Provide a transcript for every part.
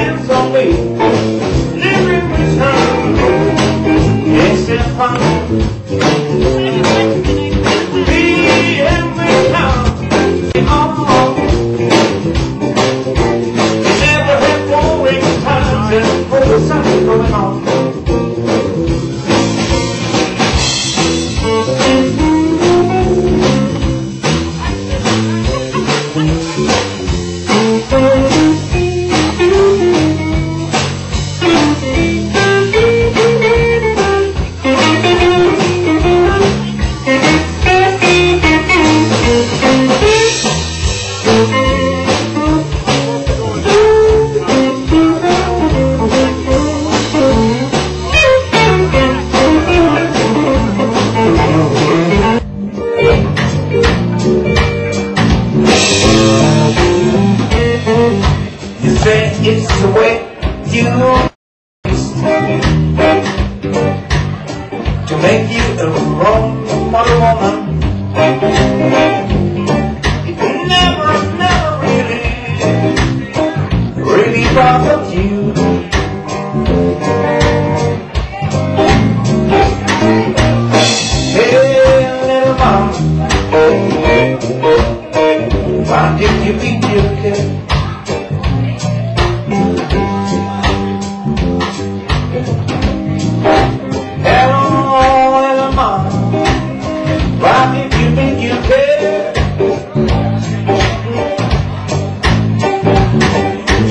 hands on me. You say it's the way you To make you a wrong model woman.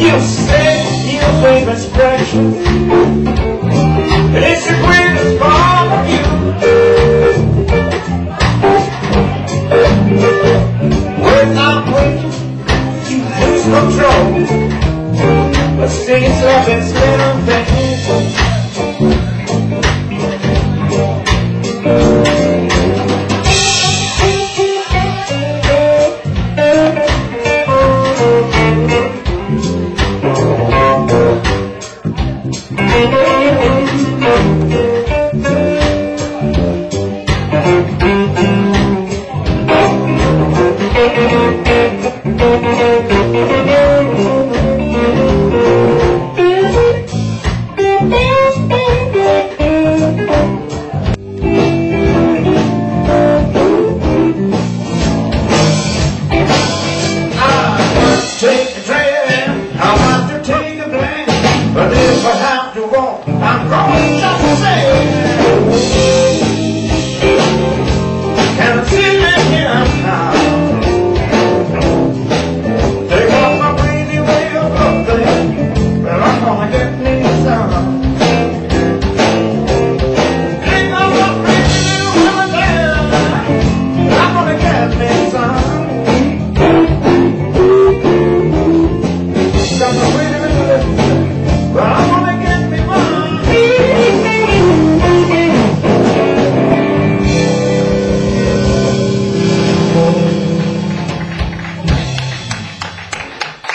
you say your favorite expression. And it's the greatest part of you. When I'm you lose control. But.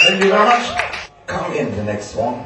Thank you very much. Come in the next one.